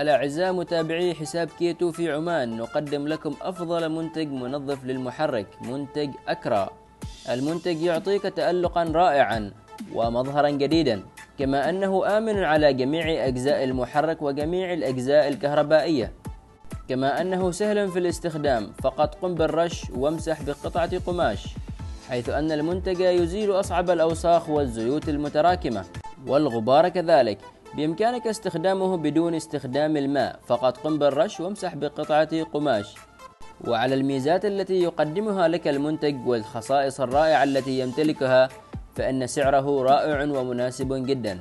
الأعزاء متابعي حساب كيتو في عمان نقدم لكم أفضل منتج منظف للمحرك منتج أكرا. المنتج يعطيك تألقا رائعا ومظهرا جديدا كما أنه آمن على جميع أجزاء المحرك وجميع الأجزاء الكهربائية. كما أنه سهل في الاستخدام فقط قم بالرش وامسح بقطعة قماش حيث أن المنتج يزيل أصعب الأوساخ والزيوت المتراكمة. والغبار كذلك. بإمكانك استخدامه بدون استخدام الماء. فقط قم بالرش وامسح بقطعة قماش. وعلى الميزات التي يقدمها لك المنتج والخصائص الرائعة التي يمتلكها فإن سعره رائع ومناسب جدا.